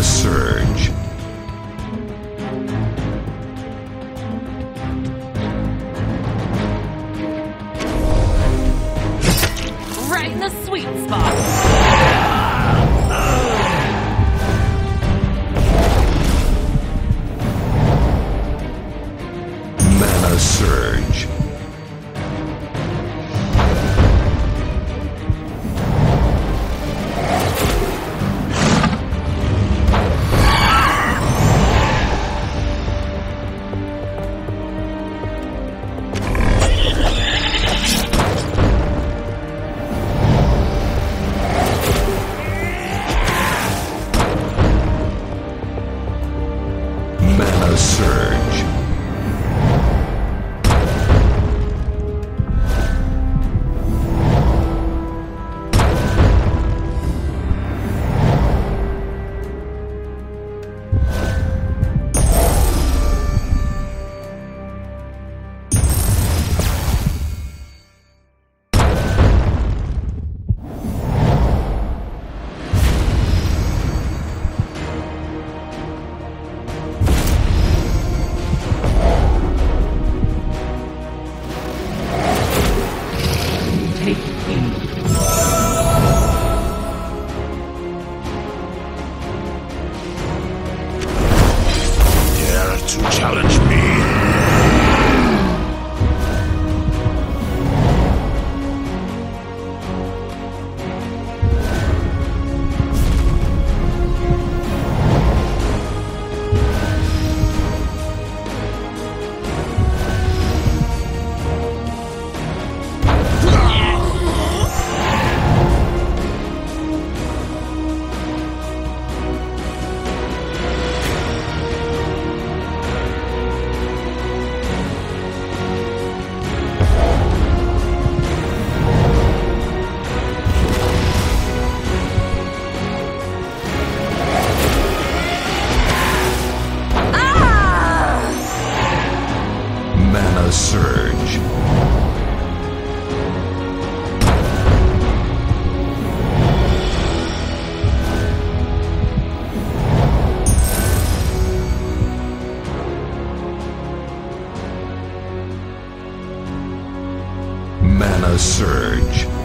The surge. Nana Surge.